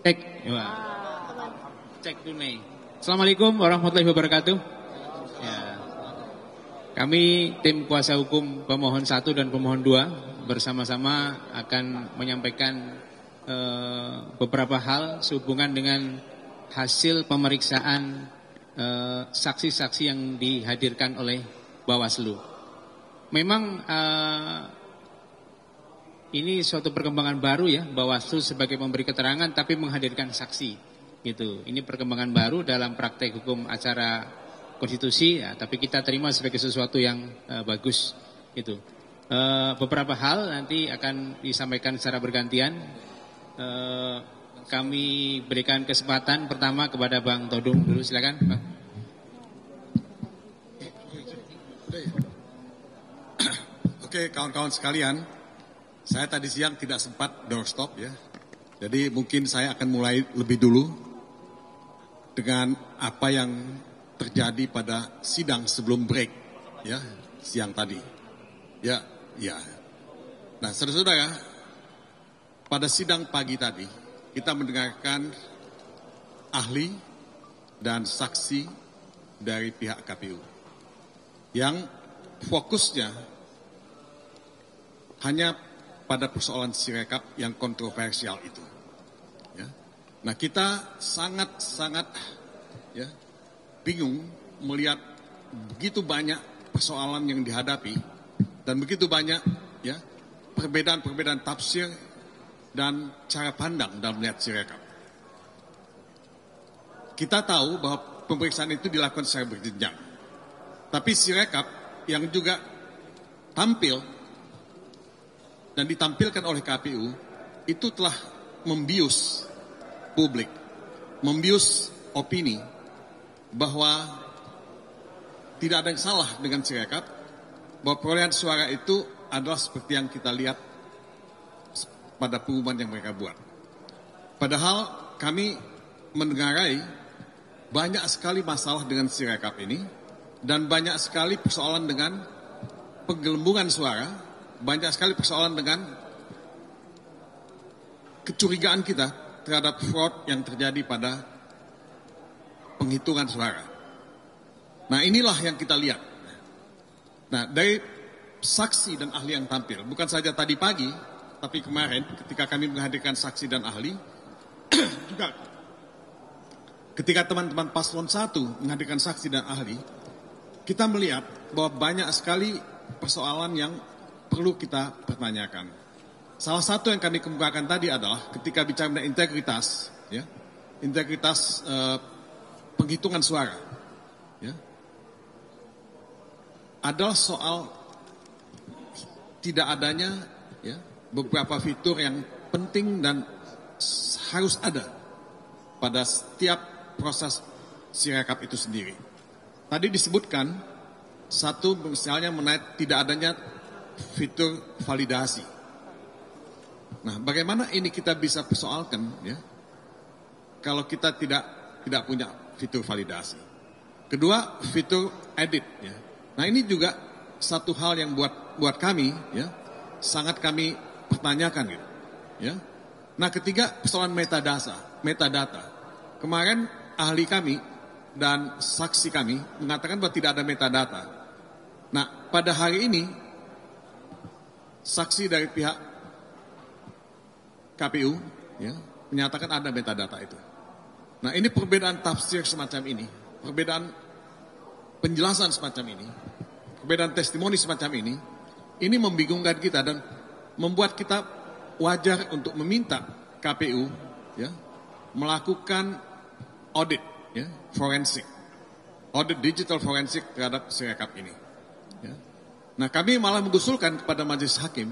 Cek. Ya. Cek tunai. Assalamualaikum warahmatullahi wabarakatuh. Ya. Kami tim kuasa hukum pemohon satu dan pemohon dua bersama-sama akan menyampaikan eh, beberapa hal sehubungan dengan hasil pemeriksaan eh, saksi-saksi yang dihadirkan oleh Bawaslu. Memang eh, ini suatu perkembangan baru ya, Bawaslu sebagai pemberi keterangan tapi menghadirkan saksi. Gitu. Ini perkembangan baru dalam praktek hukum acara konstitusi ya, tapi kita terima sebagai sesuatu yang uh, bagus itu. Uh, beberapa hal nanti akan disampaikan secara bergantian. Uh, kami berikan kesempatan pertama kepada Bang Todung dulu silakan, Bang. Oke, kawan-kawan sekalian, saya tadi siang tidak sempat doorstop ya. Jadi mungkin saya akan mulai lebih dulu dengan apa yang terjadi pada sidang sebelum break ya siang tadi. Ya, ya. Nah, saudara-saudara, pada sidang pagi tadi kita mendengarkan ahli dan saksi dari pihak KPU yang fokusnya hanya pada persoalan sirekap yang kontroversial itu. Ya. Nah kita sangat-sangat ya, bingung melihat begitu banyak persoalan yang dihadapi dan begitu banyak ya perbedaan-perbedaan tafsir dan cara pandang dalam melihat sirekap. Kita tahu bahwa pemeriksaan itu dilakukan secara berjenjang. Tapi sirekap yang juga tampil dan ditampilkan oleh KPU itu telah membius publik, membius opini bahwa tidak ada yang salah dengan Sirekap, bahwa perolehan suara itu adalah seperti yang kita lihat pada pengumuman yang mereka buat. Padahal kami mendengarai banyak sekali masalah dengan Sirekap ini dan banyak sekali persoalan dengan penggelembungan suara banyak sekali persoalan dengan kecurigaan kita terhadap fraud yang terjadi pada penghitungan suara. Nah inilah yang kita lihat. Nah dari saksi dan ahli yang tampil, bukan saja tadi pagi, tapi kemarin ketika kami menghadirkan saksi dan ahli, juga ketika teman-teman paslon satu menghadirkan saksi dan ahli, kita melihat bahwa banyak sekali persoalan yang perlu kita pertanyakan. Salah satu yang kami kemukakan tadi adalah ketika bicara mengenai integritas, ya, integritas eh, penghitungan suara, ya, adalah soal tidak adanya ya, beberapa fitur yang penting dan harus ada pada setiap proses sirekap itu sendiri. Tadi disebutkan satu misalnya mengenai tidak adanya fitur validasi. Nah, bagaimana ini kita bisa persoalkan ya? Kalau kita tidak tidak punya fitur validasi. Kedua, fitur edit ya. Nah, ini juga satu hal yang buat buat kami ya sangat kami pertanyakan gitu. Ya. Nah, ketiga persoalan metadata, metadata. Kemarin ahli kami dan saksi kami mengatakan bahwa tidak ada metadata. Nah, pada hari ini saksi dari pihak KPU ya, menyatakan ada metadata itu. Nah ini perbedaan tafsir semacam ini, perbedaan penjelasan semacam ini, perbedaan testimoni semacam ini, ini membingungkan kita dan membuat kita wajar untuk meminta KPU ya, melakukan audit ya, forensik, audit digital forensik terhadap Sirekap ini. Nah kami malah mengusulkan kepada majelis hakim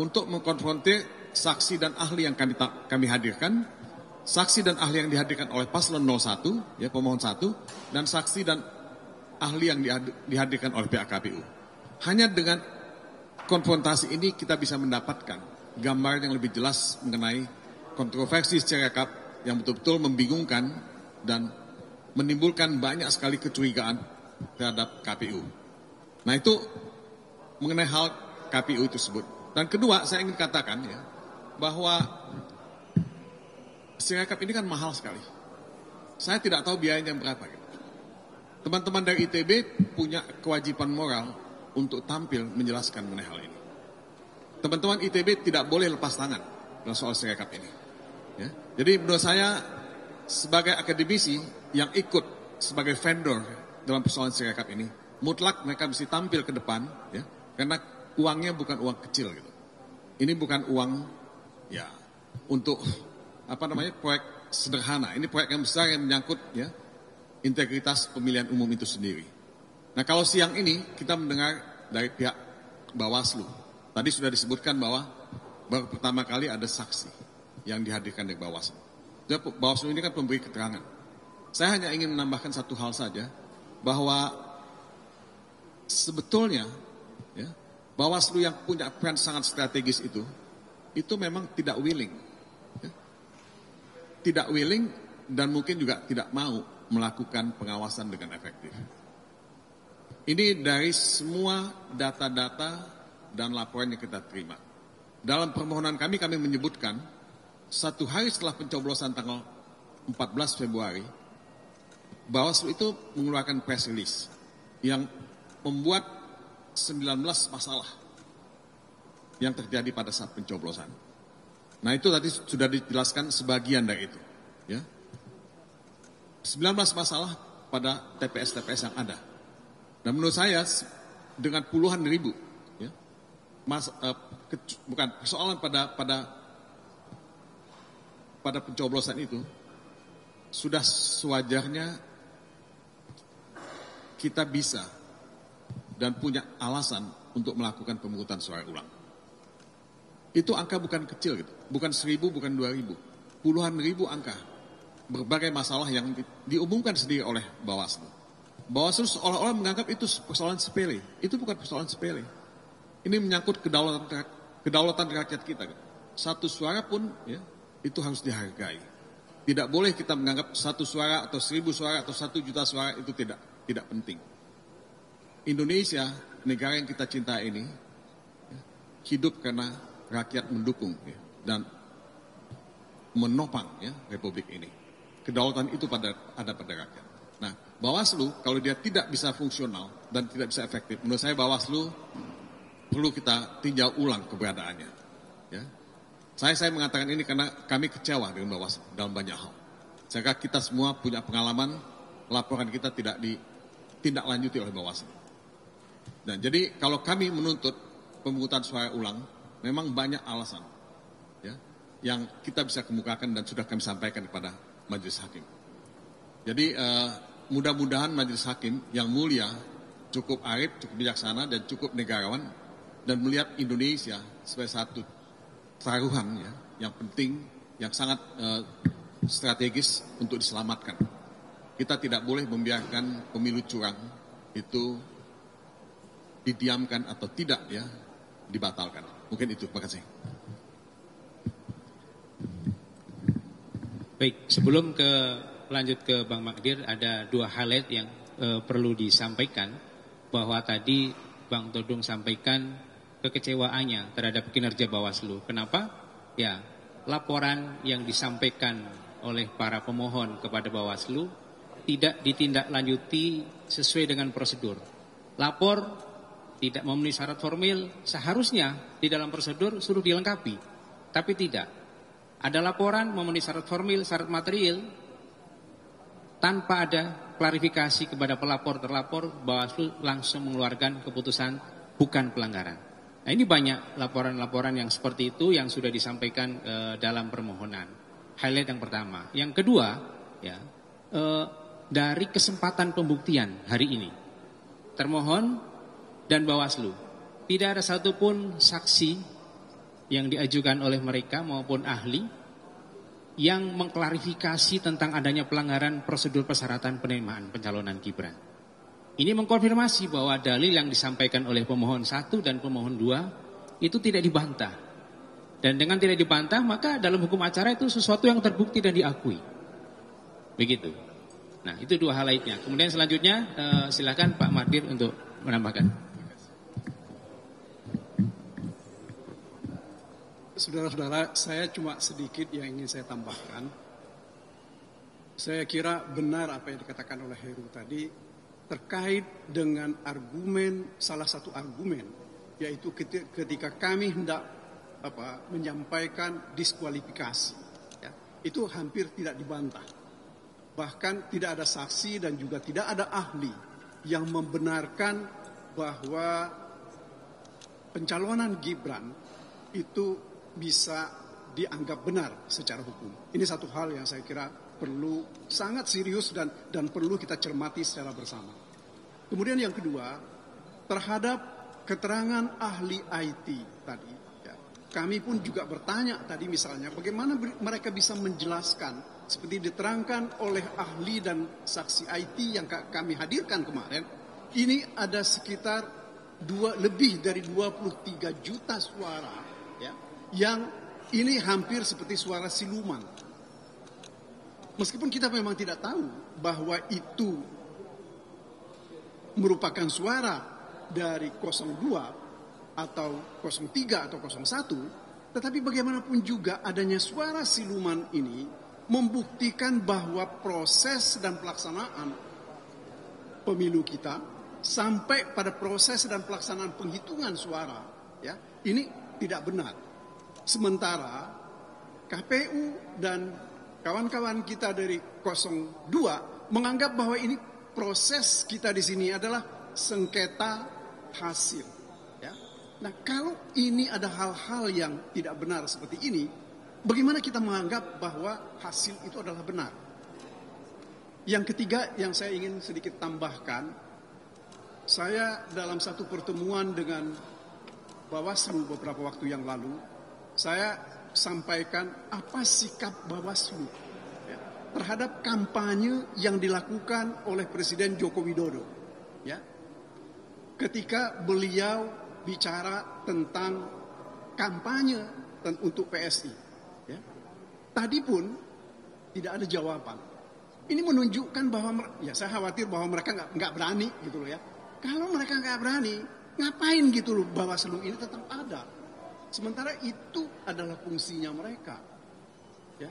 untuk mengkonfrontir saksi dan ahli yang kami kami hadirkan, saksi dan ahli yang dihadirkan oleh paslon 01, ya pemohon satu, dan saksi dan ahli yang dihadirkan oleh pihak KPU. Hanya dengan konfrontasi ini kita bisa mendapatkan gambar yang lebih jelas mengenai kontroversi secara kap yang betul-betul membingungkan dan menimbulkan banyak sekali kecurigaan terhadap KPU. Nah itu mengenai hal KPU tersebut. Dan kedua, saya ingin katakan ya, bahwa Sirekap ini kan mahal sekali. Saya tidak tahu biayanya berapa. Gitu. Teman-teman dari ITB punya kewajiban moral untuk tampil menjelaskan mengenai hal ini. Teman-teman ITB tidak boleh lepas tangan dalam soal sirekap ini. Ya. Jadi menurut saya sebagai akademisi yang ikut sebagai vendor dalam persoalan sirekap ini, mutlak mereka mesti tampil ke depan, ya, karena uangnya bukan uang kecil gitu. Ini bukan uang ya untuk apa namanya proyek sederhana. Ini proyek yang besar yang menyangkut ya integritas pemilihan umum itu sendiri. Nah kalau siang ini kita mendengar dari pihak Bawaslu. Tadi sudah disebutkan bahwa baru pertama kali ada saksi yang dihadirkan dari Bawaslu. Jadi Bawaslu ini kan pemberi keterangan. Saya hanya ingin menambahkan satu hal saja bahwa sebetulnya ya, Bawaslu yang punya peran sangat strategis itu, itu memang tidak willing. Ya. Tidak willing dan mungkin juga tidak mau melakukan pengawasan dengan efektif. Ini dari semua data-data dan laporan yang kita terima. Dalam permohonan kami, kami menyebutkan satu hari setelah pencoblosan tanggal 14 Februari, Bawaslu itu mengeluarkan press release yang membuat 19 masalah yang terjadi pada saat pencoblosan. Nah itu tadi sudah dijelaskan sebagian dari itu. Ya. 19 masalah pada TPS-TPS yang ada. Dan menurut saya dengan puluhan ribu, ya, mas, uh, ke, bukan persoalan pada pada pada pencoblosan itu sudah sewajarnya kita bisa dan punya alasan untuk melakukan pemungutan suara ulang. Itu angka bukan kecil gitu, bukan seribu, bukan dua ribu, puluhan ribu angka. Berbagai masalah yang di, diumumkan sendiri oleh Bawaslu. Bawaslu seolah-olah menganggap itu persoalan sepele. Itu bukan persoalan sepele. Ini menyangkut kedaulatan kedaulatan rakyat kita. Gitu. Satu suara pun ya itu harus dihargai. Tidak boleh kita menganggap satu suara atau seribu suara atau satu juta suara itu tidak tidak penting. Indonesia, negara yang kita cinta ini, ya, hidup karena rakyat mendukung ya, dan menopang ya, republik ini. Kedaulatan itu pada ada pada rakyat. Nah, Bawaslu kalau dia tidak bisa fungsional dan tidak bisa efektif, menurut saya Bawaslu perlu kita tinjau ulang keberadaannya. Ya. Saya saya mengatakan ini karena kami kecewa dengan Bawaslu dalam banyak hal. Saya kita semua punya pengalaman laporan kita tidak ditindaklanjuti oleh Bawaslu. Nah, jadi kalau kami menuntut pemungutan suara ulang, memang banyak alasan ya, yang kita bisa kemukakan dan sudah kami sampaikan kepada majelis hakim. Jadi uh, mudah-mudahan majelis hakim yang mulia, cukup arif, cukup bijaksana dan cukup negarawan dan melihat Indonesia sebagai satu taruhan ya, yang penting, yang sangat uh, strategis untuk diselamatkan. Kita tidak boleh membiarkan pemilu curang itu didiamkan atau tidak ya dibatalkan. Mungkin itu. Terima kasih. Baik, sebelum ke lanjut ke Bang Magdir ada dua highlight yang e, perlu disampaikan bahwa tadi Bang Todung sampaikan kekecewaannya terhadap kinerja Bawaslu. Kenapa? Ya, laporan yang disampaikan oleh para pemohon kepada Bawaslu tidak ditindaklanjuti sesuai dengan prosedur. Lapor tidak memenuhi syarat formil, seharusnya di dalam prosedur suruh dilengkapi. Tapi tidak. Ada laporan memenuhi syarat formil, syarat material, tanpa ada klarifikasi kepada pelapor terlapor, Bawaslu langsung mengeluarkan keputusan bukan pelanggaran. Nah ini banyak laporan-laporan yang seperti itu yang sudah disampaikan e, dalam permohonan. Highlight yang pertama. Yang kedua, ya e, dari kesempatan pembuktian hari ini, termohon dan Bawaslu. Tidak ada satupun saksi yang diajukan oleh mereka maupun ahli yang mengklarifikasi tentang adanya pelanggaran prosedur persyaratan penerimaan pencalonan Gibran. Ini mengkonfirmasi bahwa dalil yang disampaikan oleh pemohon satu dan pemohon dua itu tidak dibantah. Dan dengan tidak dibantah maka dalam hukum acara itu sesuatu yang terbukti dan diakui. Begitu. Nah itu dua hal lainnya. Kemudian selanjutnya eh, silakan Pak Mardir untuk menambahkan. Saudara-saudara, saya cuma sedikit yang ingin saya tambahkan. Saya kira benar apa yang dikatakan oleh Heru tadi terkait dengan argumen salah satu argumen yaitu ketika kami hendak apa menyampaikan diskualifikasi ya, itu hampir tidak dibantah bahkan tidak ada saksi dan juga tidak ada ahli yang membenarkan bahwa pencalonan Gibran itu bisa dianggap benar secara hukum. Ini satu hal yang saya kira perlu sangat serius dan dan perlu kita cermati secara bersama. Kemudian yang kedua, terhadap keterangan ahli IT tadi, ya, kami pun juga bertanya tadi misalnya bagaimana mereka bisa menjelaskan seperti diterangkan oleh ahli dan saksi IT yang kami hadirkan kemarin, ini ada sekitar dua lebih dari 23 juta suara ya, yang ini hampir seperti suara siluman Meskipun kita memang tidak tahu bahwa itu merupakan suara dari 02 atau 03 atau 01, tetapi bagaimanapun juga adanya suara siluman ini membuktikan bahwa proses dan pelaksanaan pemilu kita sampai pada proses dan pelaksanaan penghitungan suara ya ini tidak benar. Sementara KPU dan kawan-kawan kita dari 02 menganggap bahwa ini proses kita di sini adalah sengketa hasil. Ya. Nah kalau ini ada hal-hal yang tidak benar seperti ini, bagaimana kita menganggap bahwa hasil itu adalah benar? Yang ketiga yang saya ingin sedikit tambahkan, saya dalam satu pertemuan dengan Bawaslu beberapa waktu yang lalu, saya sampaikan apa sikap Bawaslu ya, terhadap kampanye yang dilakukan oleh Presiden Joko Widodo. Ya, ketika beliau bicara tentang kampanye untuk PSI. Ya, tadi pun tidak ada jawaban. Ini menunjukkan bahwa ya saya khawatir bahwa mereka nggak nggak berani gitu loh ya. Kalau mereka nggak berani, ngapain gitu loh Bawaslu ini tetap ada. Sementara itu adalah fungsinya mereka. Ya.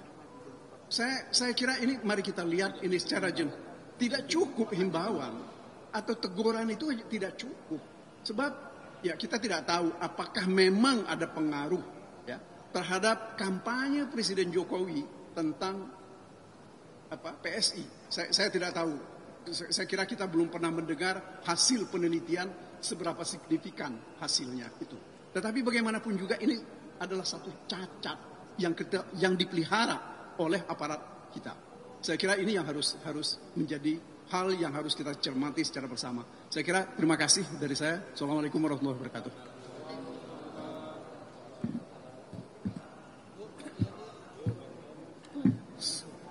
Saya saya kira ini mari kita lihat ini secara jen. Tidak cukup himbauan atau teguran itu tidak cukup. Sebab ya kita tidak tahu apakah memang ada pengaruh ya terhadap kampanye Presiden Jokowi tentang apa PSI. Saya, saya tidak tahu. Saya, saya kira kita belum pernah mendengar hasil penelitian seberapa signifikan hasilnya itu. Tetapi bagaimanapun juga ini adalah satu cacat yang kita, yang dipelihara oleh aparat kita. Saya kira ini yang harus harus menjadi hal yang harus kita cermati secara bersama. Saya kira terima kasih dari saya. Assalamualaikum warahmatullahi wabarakatuh.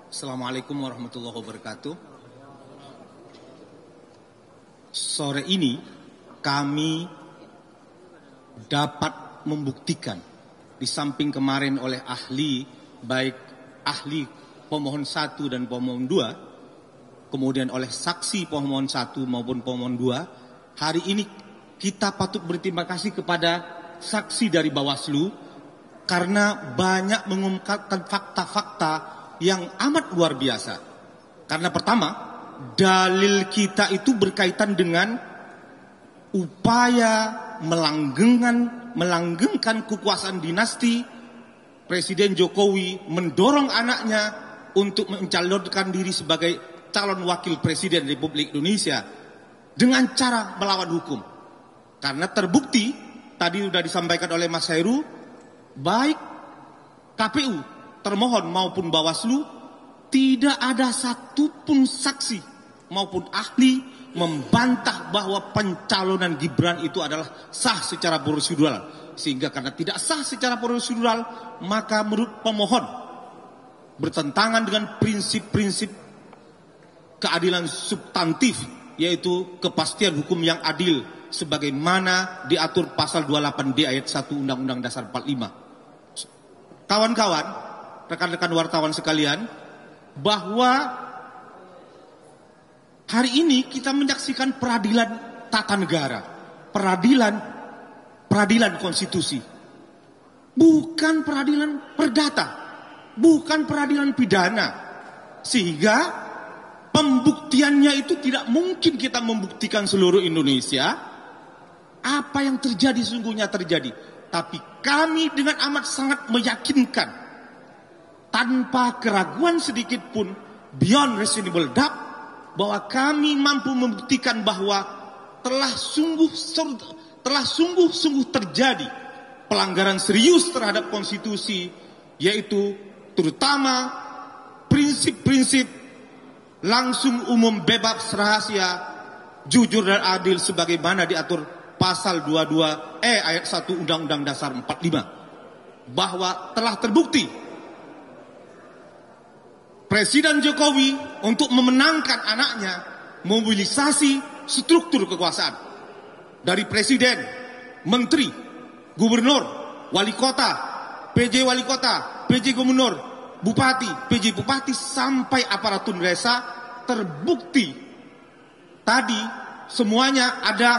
Assalamualaikum warahmatullahi wabarakatuh. Sore ini kami dapat membuktikan di samping kemarin oleh ahli baik ahli pemohon satu dan pemohon dua kemudian oleh saksi pemohon satu maupun pemohon dua hari ini kita patut berterima kasih kepada saksi dari Bawaslu karena banyak mengungkapkan fakta-fakta yang amat luar biasa. Karena pertama, dalil kita itu berkaitan dengan upaya melanggengkan melanggengkan kekuasaan dinasti Presiden Jokowi mendorong anaknya untuk mencalonkan diri sebagai calon wakil presiden Republik Indonesia dengan cara melawan hukum. Karena terbukti tadi sudah disampaikan oleh Mas Heru baik KPU termohon maupun Bawaslu tidak ada satupun saksi maupun ahli membantah bahwa pencalonan Gibran itu adalah sah secara prosedural. Sehingga karena tidak sah secara prosedural, maka menurut pemohon bertentangan dengan prinsip-prinsip keadilan substantif yaitu kepastian hukum yang adil sebagaimana diatur pasal 28D ayat 1 Undang-Undang Dasar 45. Kawan-kawan, rekan-rekan wartawan sekalian, bahwa Hari ini kita menyaksikan peradilan tata negara, peradilan peradilan konstitusi. Bukan peradilan perdata, bukan peradilan pidana. Sehingga pembuktiannya itu tidak mungkin kita membuktikan seluruh Indonesia apa yang terjadi sungguhnya terjadi. Tapi kami dengan amat sangat meyakinkan tanpa keraguan sedikit pun beyond reasonable doubt bahwa kami mampu membuktikan bahwa telah sungguh telah sungguh-sungguh terjadi pelanggaran serius terhadap konstitusi yaitu terutama prinsip-prinsip langsung umum bebas rahasia jujur dan adil sebagaimana diatur pasal 22 E ayat 1 Undang-Undang Dasar 45 bahwa telah terbukti Presiden Jokowi untuk memenangkan anaknya mobilisasi struktur kekuasaan dari presiden, menteri, gubernur, wali kota, PJ wali kota, PJ gubernur, bupati, PJ bupati sampai aparatur desa terbukti tadi semuanya ada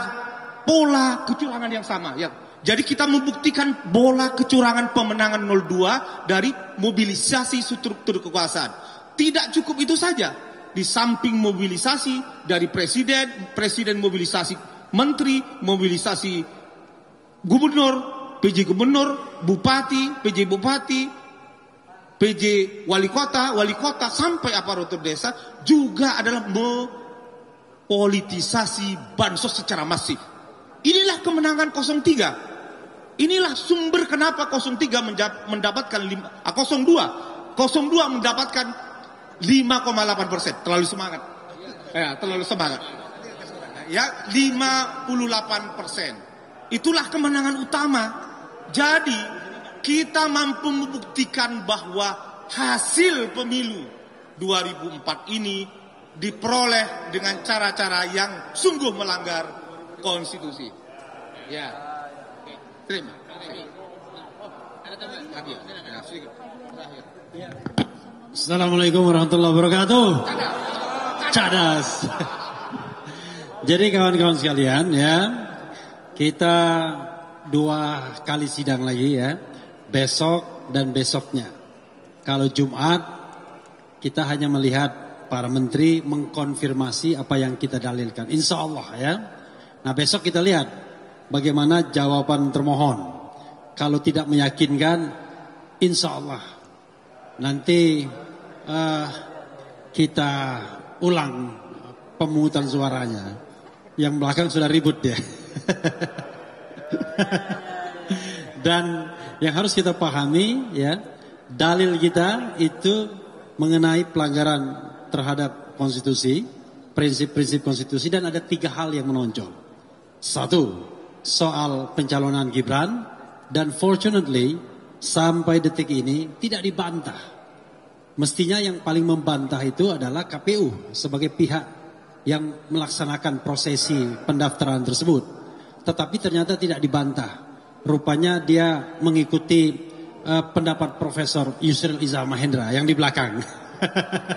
pola kecurangan yang sama ya. Jadi kita membuktikan bola kecurangan pemenangan 02 dari mobilisasi struktur kekuasaan. Tidak cukup itu saja. Di samping mobilisasi dari presiden, presiden mobilisasi menteri, mobilisasi gubernur, PJ gubernur, bupati, PJ bupati, PJ wali kota, wali kota sampai aparatur desa juga adalah politisasi bansos secara masif. Inilah kemenangan 03. Inilah sumber kenapa 03 mendapatkan 5, 02. 02 mendapatkan 5,8 persen. Terlalu semangat. Ya, terlalu semangat ya 58 persen. Itulah kemenangan utama. Jadi kita mampu membuktikan bahwa hasil pemilu 2004 ini diperoleh dengan cara-cara yang sungguh melanggar konstitusi. Ya. Terima. Assalamualaikum warahmatullahi wabarakatuh. Cadas. Jadi kawan-kawan sekalian ya, kita dua kali sidang lagi ya, besok dan besoknya. Kalau Jumat kita hanya melihat para menteri mengkonfirmasi apa yang kita dalilkan. Insya Allah ya. Nah besok kita lihat bagaimana jawaban termohon. Kalau tidak meyakinkan, insya Allah nanti uh, kita ulang pemungutan suaranya. Yang belakang sudah ribut ya. Dan yang harus kita pahami ya, dalil kita itu mengenai pelanggaran terhadap konstitusi, prinsip-prinsip konstitusi dan ada tiga hal yang menonjol. Satu, soal pencalonan Gibran dan fortunately sampai detik ini tidak dibantah. Mestinya yang paling membantah itu adalah KPU sebagai pihak yang melaksanakan prosesi pendaftaran tersebut. Tetapi ternyata tidak dibantah. Rupanya dia mengikuti uh, pendapat Profesor Yusril Iza Mahendra yang di belakang.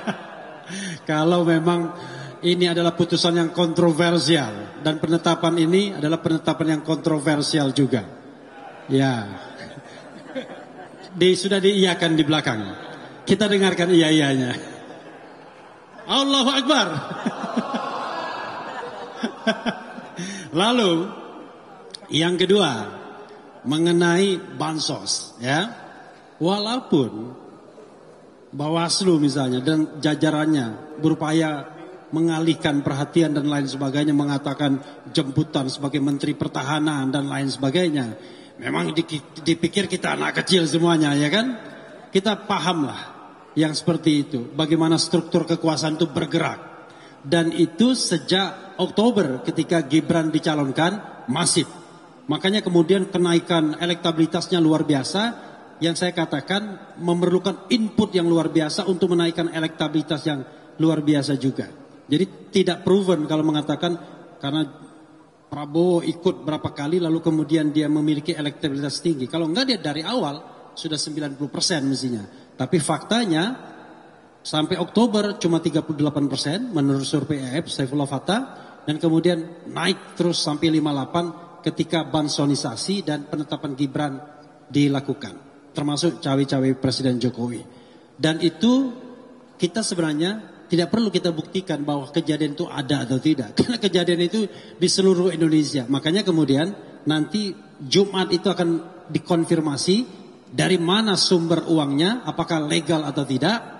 Kalau memang ini adalah putusan yang kontroversial dan penetapan ini adalah penetapan yang kontroversial juga. Ya. Di, sudah diiyakan di belakang. Kita dengarkan iya-iyanya. Allahu Akbar. Lalu yang kedua mengenai bansos ya. Walaupun Bawaslu misalnya dan jajarannya berupaya mengalihkan perhatian dan lain sebagainya mengatakan jemputan sebagai menteri pertahanan dan lain sebagainya. Memang dipikir kita anak kecil semuanya ya kan? Kita pahamlah yang seperti itu. Bagaimana struktur kekuasaan itu bergerak. Dan itu sejak Oktober ketika Gibran dicalonkan masif. Makanya kemudian kenaikan elektabilitasnya luar biasa. Yang saya katakan memerlukan input yang luar biasa untuk menaikkan elektabilitas yang luar biasa juga. Jadi tidak proven kalau mengatakan karena Prabowo ikut berapa kali lalu kemudian dia memiliki elektabilitas tinggi. Kalau enggak dia dari awal sudah 90% mestinya. Tapi faktanya Sampai Oktober cuma 38 persen menurut survei EF Saifullah Fatah dan kemudian naik terus sampai 58 ketika bansonisasi dan penetapan Gibran dilakukan termasuk cawe-cawe Presiden Jokowi dan itu kita sebenarnya tidak perlu kita buktikan bahwa kejadian itu ada atau tidak. Karena kejadian itu di seluruh Indonesia. Makanya kemudian nanti Jumat itu akan dikonfirmasi dari mana sumber uangnya, apakah legal atau tidak.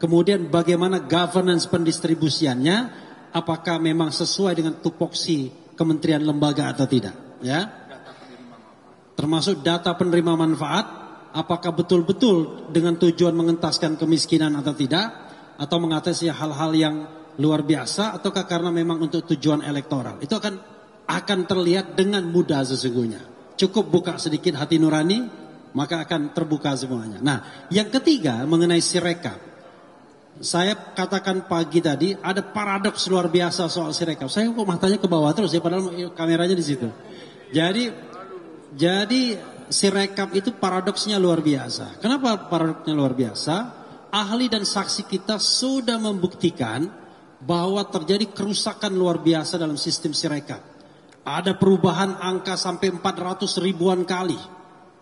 Kemudian bagaimana governance pendistribusiannya, apakah memang sesuai dengan tupoksi kementerian lembaga atau tidak. Ya, termasuk data penerima manfaat, apakah betul-betul dengan tujuan mengentaskan kemiskinan atau tidak, atau mengatasi hal-hal yang luar biasa, ataukah karena memang untuk tujuan elektoral. Itu akan akan terlihat dengan mudah sesungguhnya. Cukup buka sedikit hati nurani, maka akan terbuka semuanya. Nah, yang ketiga mengenai sirekap. Saya katakan pagi tadi ada paradoks luar biasa soal sirekap. Saya kok matanya ke bawah terus ya, padahal kameranya di situ. Jadi, jadi sirekap itu paradoksnya luar biasa. Kenapa paradoksnya luar biasa? Ahli dan saksi kita sudah membuktikan bahwa terjadi kerusakan luar biasa dalam sistem sirekap. Ada perubahan angka sampai 400 ribuan kali.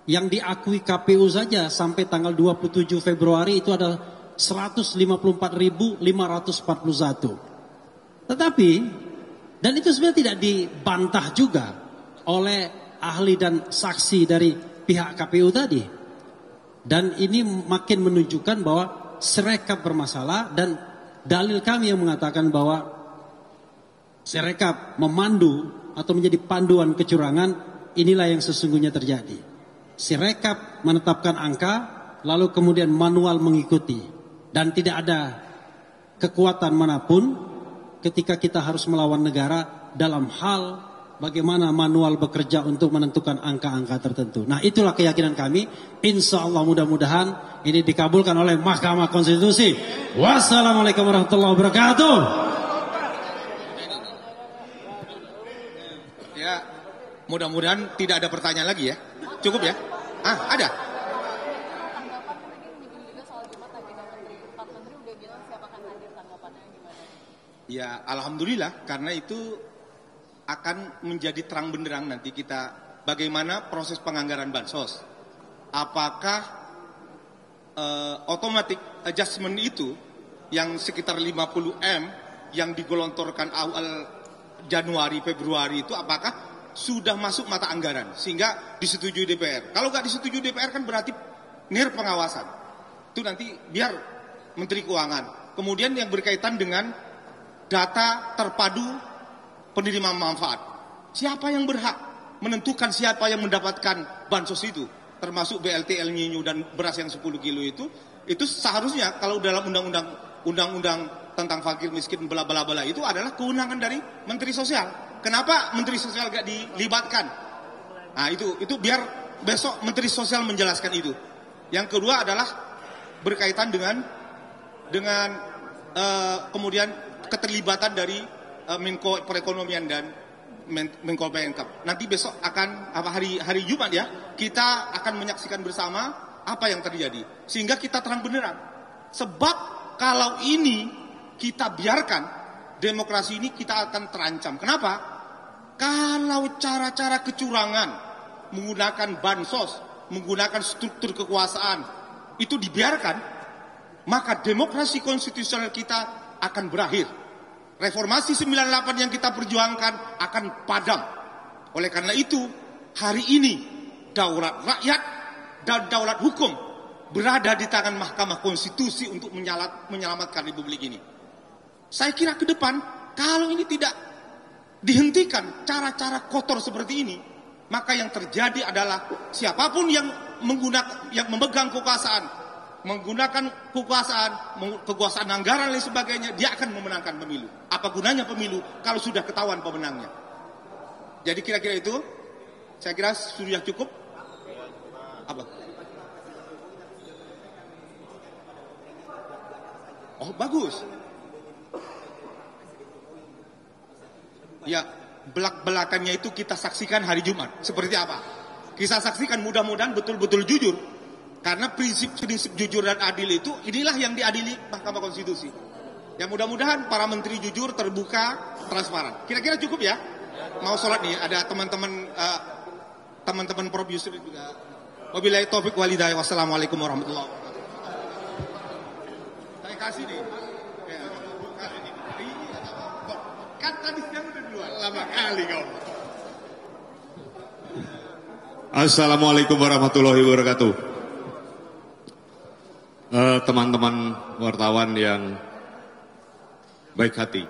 Yang diakui KPU saja sampai tanggal 27 Februari itu ada 154.541. Tetapi, dan itu sebenarnya tidak dibantah juga oleh ahli dan saksi dari pihak KPU tadi. Dan ini makin menunjukkan bahwa serekap bermasalah dan dalil kami yang mengatakan bahwa serekap memandu atau menjadi panduan kecurangan inilah yang sesungguhnya terjadi. Sirekap menetapkan angka lalu kemudian manual mengikuti dan tidak ada kekuatan mana pun ketika kita harus melawan negara dalam hal bagaimana manual bekerja untuk menentukan angka-angka tertentu. Nah itulah keyakinan kami. Insya Allah mudah-mudahan ini dikabulkan oleh Mahkamah Konstitusi. Wassalamualaikum warahmatullahi wabarakatuh. Ya, mudah-mudahan tidak ada pertanyaan lagi ya. Cukup ya? Ah, ada. Ya, alhamdulillah karena itu akan menjadi terang benderang nanti kita bagaimana proses penganggaran bansos. Apakah uh, automatic adjustment itu yang sekitar 50 M yang digelontorkan awal Januari Februari itu apakah sudah masuk mata anggaran sehingga disetujui DPR. Kalau nggak disetujui DPR kan berarti nir pengawasan. Itu nanti biar Menteri Keuangan. Kemudian yang berkaitan dengan data terpadu penerima manfaat. Siapa yang berhak menentukan siapa yang mendapatkan bansos itu? Termasuk BLT El Nino dan beras yang 10 kilo itu. Itu seharusnya kalau dalam undang-undang undang-undang tentang fakir miskin bela bela bela itu adalah kewenangan dari Menteri Sosial. Kenapa Menteri Sosial gak dilibatkan? Nah itu itu biar besok Menteri Sosial menjelaskan itu. Yang kedua adalah berkaitan dengan dengan uh, kemudian keterlibatan dari uh, Menko Perekonomian dan Menko PNK. Nanti besok akan apa hari hari Jumat ya, kita akan menyaksikan bersama apa yang terjadi sehingga kita terang beneran. Sebab kalau ini kita biarkan demokrasi ini kita akan terancam. Kenapa? Kalau cara-cara kecurangan menggunakan bansos, menggunakan struktur kekuasaan itu dibiarkan, maka demokrasi konstitusional kita akan berakhir reformasi 98 yang kita perjuangkan akan padam. Oleh karena itu, hari ini daulat rakyat dan daulat hukum berada di tangan Mahkamah Konstitusi untuk menyelamatkan Republik ini. Saya kira ke depan, kalau ini tidak dihentikan cara-cara kotor seperti ini, maka yang terjadi adalah siapa pun yang menggunakan yang memegang kekuasaan menggunakan kekuasaan, kekuasaan anggaran dan sebagainya, dia akan memenangkan pemilu. Apa gunanya pemilu kalau sudah ketahuan pemenangnya? Jadi kira-kira itu, saya kira sudah cukup. Apa? Oh bagus. Ya, belak-belakannya itu kita saksikan hari Jumat. Seperti apa? Kita saksikan mudah-mudahan betul-betul jujur karena prinsip-prinsip jujur dan adil itu inilah yang diadili Mahkamah Konstitusi. Ya mudah-mudahan para menteri jujur, terbuka, transparan. Kira-kira cukup ya? Mau sholat nih, ada teman-teman uh, teman-teman Prof Yusuf juga. Wabillahi taufik walidayah. Wassalamualaikum warahmatullahi wabarakatuh. kasih nih. Ya. Kan tadi siang udah duluan. Lama Assalamualaikum warahmatullahi wabarakatuh. Eh, Teman-teman wartawan yang baik hati.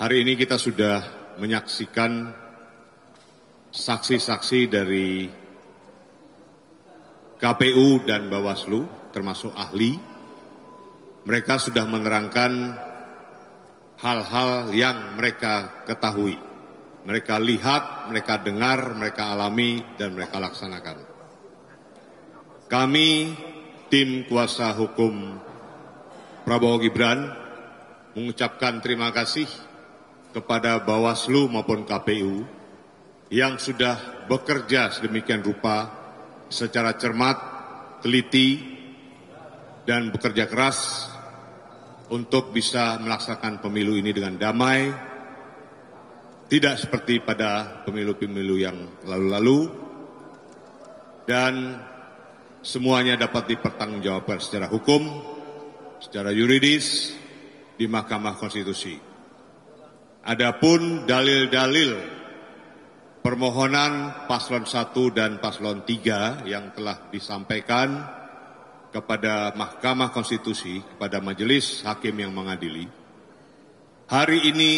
Hari ini kita sudah menyaksikan saksi-saksi dari KPU dan Bawaslu, termasuk ahli. Mereka sudah menerangkan hal-hal yang mereka ketahui. Mereka lihat, mereka dengar, mereka alami, dan mereka laksanakan. Kami, tim kuasa hukum Prabowo Gibran, mengucapkan terima kasih kepada Bawaslu maupun KPU yang sudah bekerja sedemikian rupa secara cermat, teliti, dan bekerja keras untuk bisa melaksanakan pemilu ini dengan damai, tidak seperti pada pemilu-pemilu yang lalu-lalu, dan semuanya dapat dipertanggungjawabkan secara hukum, secara yuridis, di Mahkamah Konstitusi. Adapun dalil-dalil permohonan paslon 1 dan paslon 3 yang telah disampaikan kepada Mahkamah Konstitusi, kepada majelis hakim yang mengadili, hari ini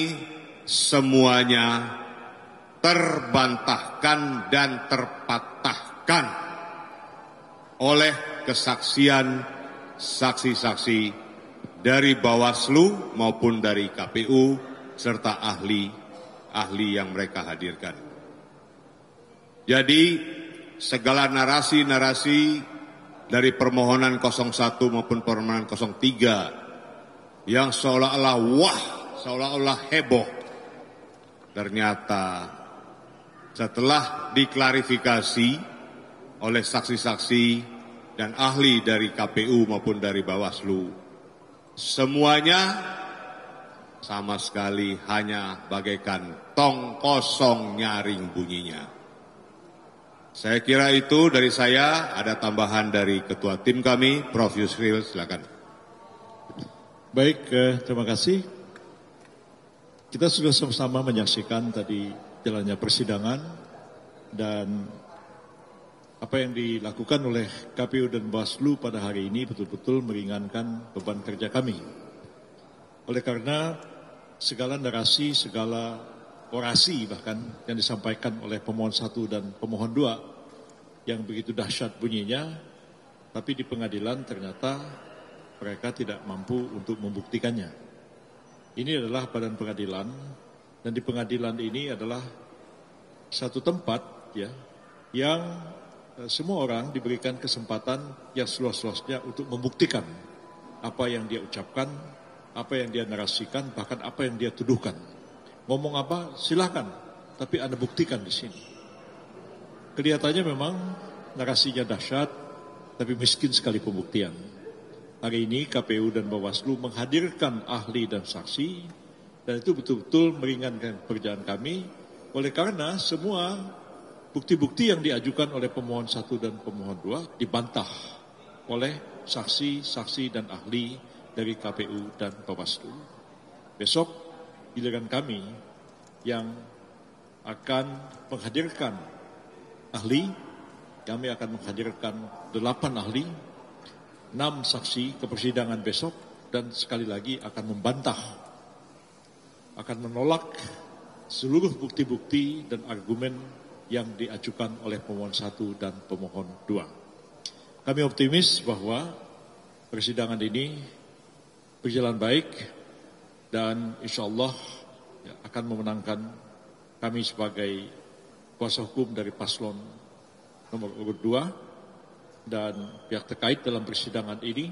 semuanya terbantahkan dan terpatahkan oleh kesaksian saksi-saksi dari Bawaslu maupun dari KPU serta ahli-ahli yang mereka hadirkan. Jadi segala narasi-narasi dari permohonan 01 maupun permohonan 03 yang seolah-olah wah, seolah-olah heboh Ternyata setelah diklarifikasi oleh saksi-saksi dan ahli dari KPU maupun dari Bawaslu, semuanya sama sekali hanya bagaikan tong kosong nyaring bunyinya. Saya kira itu dari saya, ada tambahan dari ketua tim kami, Prof. Yusril, silakan. Baik, eh, terima kasih. Kita sudah sama-sama menyaksikan tadi jalannya persidangan dan apa yang dilakukan oleh KPU dan Bawaslu pada hari ini betul-betul meringankan beban kerja kami. Oleh karena segala narasi, segala orasi bahkan yang disampaikan oleh pemohon satu dan pemohon dua yang begitu dahsyat bunyinya, tapi di pengadilan ternyata mereka tidak mampu untuk membuktikannya. Ini adalah badan pengadilan dan di pengadilan ini adalah satu tempat ya yang eh, semua orang diberikan kesempatan yang seluas-luasnya untuk membuktikan apa yang dia ucapkan, apa yang dia narasikan, bahkan apa yang dia tuduhkan. Ngomong apa silahkan, tapi Anda buktikan di sini. Kelihatannya memang narasinya dahsyat, tapi miskin sekali pembuktian. Hari ini KPU dan Bawaslu menghadirkan ahli dan saksi dan itu betul-betul meringankan pekerjaan kami oleh karena semua bukti-bukti yang diajukan oleh pemohon satu dan pemohon dua dibantah oleh saksi-saksi dan ahli dari KPU dan Bawaslu. Besok giliran kami yang akan menghadirkan ahli, kami akan menghadirkan delapan ahli enam saksi ke persidangan besok dan sekali lagi akan membantah, akan menolak seluruh bukti-bukti dan argumen yang diajukan oleh pemohon satu dan pemohon dua. Kami optimis bahwa persidangan ini berjalan baik dan insya Allah ya, akan memenangkan kami sebagai kuasa hukum dari paslon nomor urut dua dan pihak terkait dalam persidangan ini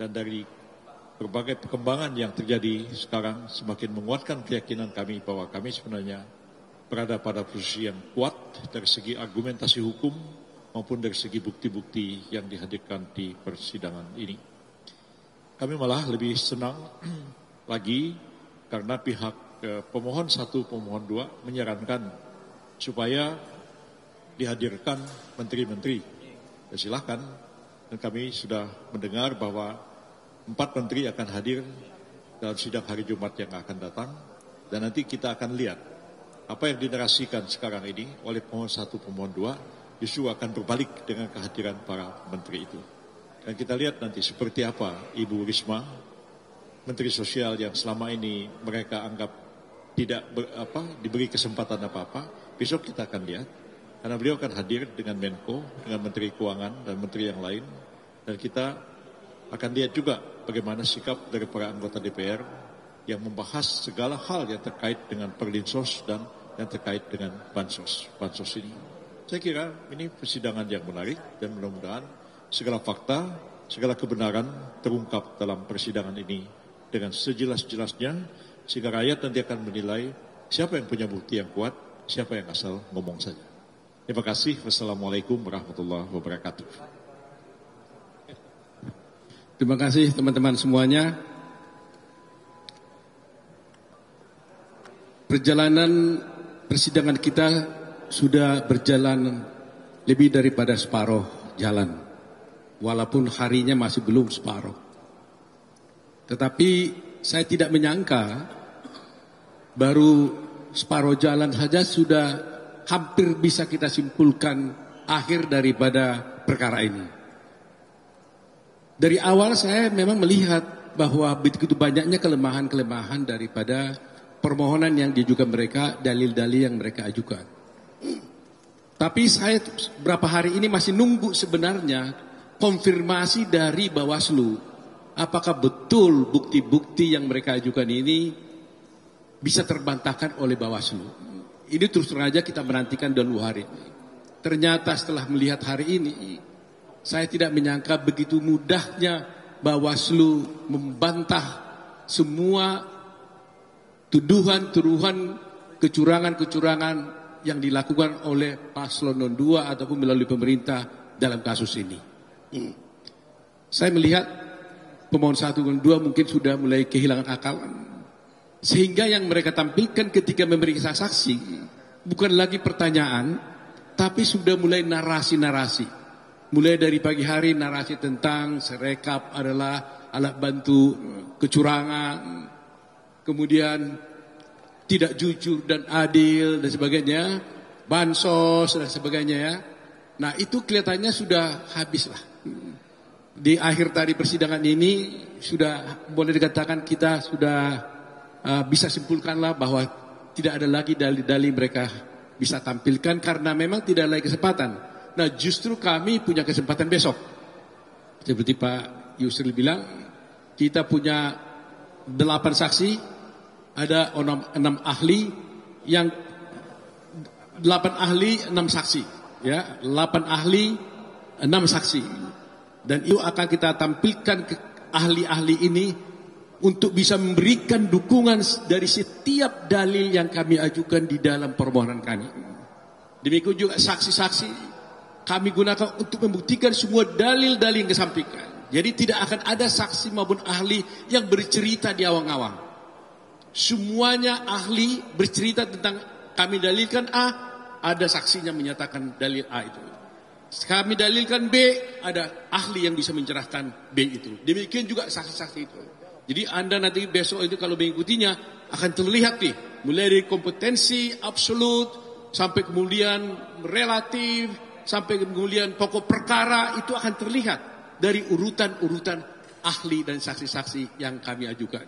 dan dari berbagai perkembangan yang terjadi sekarang semakin menguatkan keyakinan kami bahwa kami sebenarnya berada pada posisi yang kuat dari segi argumentasi hukum maupun dari segi bukti-bukti yang dihadirkan di persidangan ini. Kami malah lebih senang lagi karena pihak eh, pemohon satu, pemohon dua menyarankan supaya dihadirkan menteri-menteri Ya, silahkan. Dan kami sudah mendengar bahwa empat menteri akan hadir dalam sidang hari Jumat yang akan datang dan nanti kita akan lihat apa yang dinarasikan sekarang ini oleh pemohon satu pemohon dua justru akan berbalik dengan kehadiran para menteri itu. Dan kita lihat nanti seperti apa Ibu Risma, Menteri Sosial yang selama ini mereka anggap tidak ber, apa, diberi kesempatan apa-apa, besok kita akan lihat. Karena beliau akan hadir dengan Menko, dengan Menteri Keuangan dan Menteri yang lain. Dan kita akan lihat juga bagaimana sikap dari para anggota DPR yang membahas segala hal yang terkait dengan perlinsos dan yang terkait dengan bansos. Bansos ini. Saya kira ini persidangan yang menarik dan mudah-mudahan segala fakta, segala kebenaran terungkap dalam persidangan ini dengan sejelas-jelasnya sehingga rakyat nanti akan menilai siapa yang punya bukti yang kuat, siapa yang asal ngomong saja. Terima kasih. Wassalamualaikum warahmatullahi wabarakatuh. Terima kasih teman-teman semuanya. Perjalanan persidangan kita sudah berjalan lebih daripada separuh jalan. Walaupun harinya masih belum separuh. Tetapi saya tidak menyangka baru separuh jalan saja sudah hampir bisa kita simpulkan akhir daripada perkara ini. Dari awal saya memang melihat bahwa begitu banyaknya kelemahan-kelemahan daripada permohonan yang diajukan mereka, dalil-dalil yang mereka ajukan. Tapi saya berapa hari ini masih nunggu sebenarnya konfirmasi dari Bawaslu. Apakah betul bukti-bukti yang mereka ajukan ini bisa terbantahkan oleh Bawaslu. Ini terus terang aja kita menantikan dua hari. Ternyata setelah melihat hari ini, saya tidak menyangka begitu mudahnya Bawaslu membantah semua tuduhan-tuduhan kecurangan-kecurangan yang dilakukan oleh paslon 2 ataupun melalui pemerintah dalam kasus ini. Hmm. Saya melihat pemohon satu dan dua mungkin sudah mulai kehilangan akal. Sehingga yang mereka tampilkan ketika memeriksa saksi bukan lagi pertanyaan, tapi sudah mulai narasi-narasi. Mulai dari pagi hari narasi tentang serekap adalah alat bantu kecurangan, kemudian tidak jujur dan adil dan sebagainya, bansos dan sebagainya ya. Nah itu kelihatannya sudah habis lah. Di akhir tadi persidangan ini sudah boleh dikatakan kita sudah uh, bisa simpulkanlah bahwa tidak ada lagi dalil-dalil mereka bisa tampilkan karena memang tidak lagi kesempatan. Nah justru kami punya kesempatan besok. Seperti Pak Yusril bilang, kita punya delapan saksi ada enam, enam ahli yang delapan ahli enam saksi ya delapan ahli enam saksi dan itu akan kita tampilkan ke ahli-ahli ini untuk bisa memberikan dukungan dari setiap dalil yang kami ajukan di dalam permohonan kami. Demikian juga saksi-saksi kami gunakan untuk membuktikan semua dalil-dalil yang kesampaikan. Jadi tidak akan ada saksi maupun ahli yang bercerita di awang-awang. Semuanya ahli bercerita tentang kami dalilkan A, ada saksinya menyatakan dalil A itu. Kami dalilkan B, ada ahli yang bisa mencerahkan B itu. Demikian juga saksi-saksi itu. Jadi Anda nanti besok itu kalau mengikutinya akan terlihat nih, mulai dari kompetensi absolut sampai kemudian relatif sampai kemudian pokok perkara itu akan terlihat dari urutan-urutan ahli dan saksi-saksi yang kami ajukan.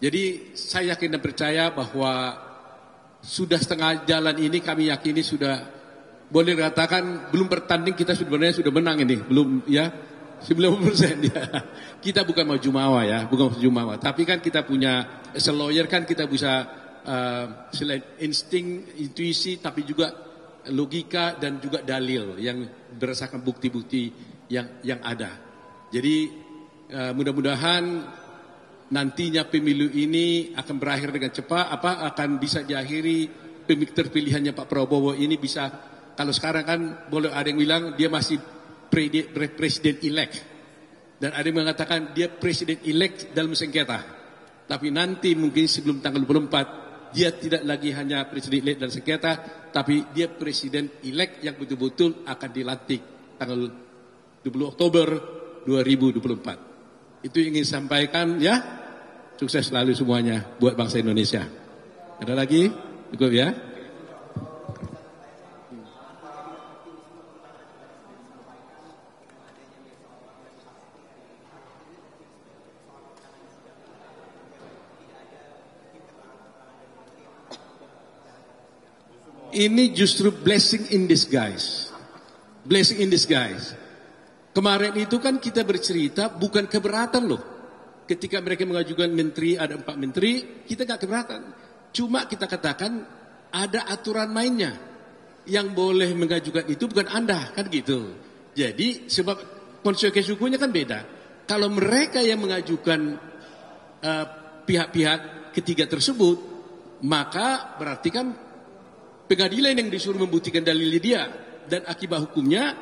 Jadi saya yakin dan percaya bahwa sudah setengah jalan ini kami yakini sudah boleh dikatakan belum bertanding kita sebenarnya sudah menang ini belum ya 90 persen ya kita bukan mau jumawa ya bukan mau jumawa. Tapi kan kita punya as lawyer kan kita bisa uh, selain insting intuisi tapi juga logika dan juga dalil yang berdasarkan bukti-bukti yang yang ada. Jadi uh, mudah-mudahan nantinya pemilu ini akan berakhir dengan cepat. Apa akan bisa diakhiri terpilihannya Pak Prabowo ini bisa kalau sekarang kan boleh ada yang bilang dia masih presiden elect dan ada yang mengatakan dia presiden elect dalam sengketa tapi nanti mungkin sebelum tanggal 24 dia tidak lagi hanya presiden elect dalam sengketa tapi dia presiden elect yang betul-betul akan dilantik tanggal 20 Oktober 2024 Itu ingin sampaikan ya. Sukses selalu semuanya buat bangsa Indonesia. Ada lagi? Cukup ya. Ini justru blessing in disguise. Blessing in disguise. Kemarin itu kan kita bercerita bukan keberatan loh. Ketika mereka mengajukan menteri, ada empat menteri, kita gak keberatan. Cuma kita katakan ada aturan mainnya. Yang boleh mengajukan itu bukan Anda, kan gitu. Jadi sebab konsekuensi hukumnya kan beda. Kalau mereka yang mengajukan uh, pihak-pihak ketiga tersebut, maka berarti kan pengadilan yang disuruh membuktikan dalil dia dan akibat hukumnya,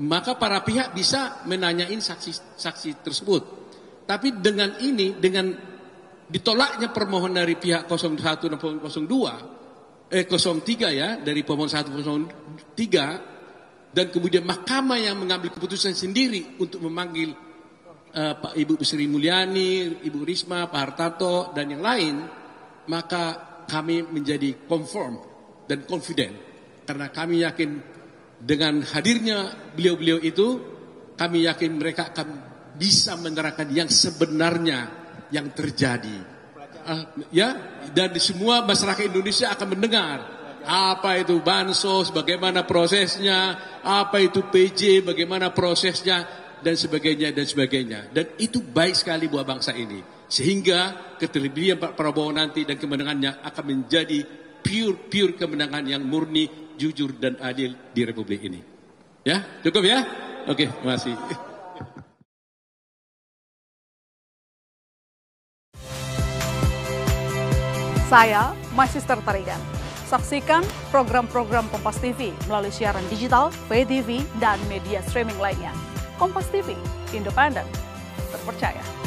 maka para pihak bisa menanyain saksi-saksi tersebut. Tapi dengan ini, dengan ditolaknya permohonan dari pihak 01 dan 02, eh 03 ya, dari pemohon 1 03, dan kemudian mahkamah yang mengambil keputusan sendiri untuk memanggil uh, Pak Ibu Sri Mulyani, Ibu Risma, Pak Hartarto, dan yang lain, maka kami menjadi conform dan confident. Karena kami yakin dengan hadirnya beliau-beliau itu kami yakin mereka akan bisa menerangkan yang sebenarnya yang terjadi. Uh, ya? Dan semua masyarakat Indonesia akan mendengar apa itu bansos bagaimana prosesnya apa itu PJ bagaimana prosesnya dan sebagainya dan sebagainya. Dan itu baik sekali buat bangsa ini. Sehingga keterpilihan Pak Prabowo nanti dan kemenangannya akan menjadi pure-pure kemenangan yang murni, jujur dan adil di Republik ini. Ya, cukup ya? Oke, terima kasih. Saya Sister Tarigan. Saksikan program-program Kompas TV melalui siaran digital, pay TV, dan media streaming lainnya. Kompas TV, independen, terpercaya.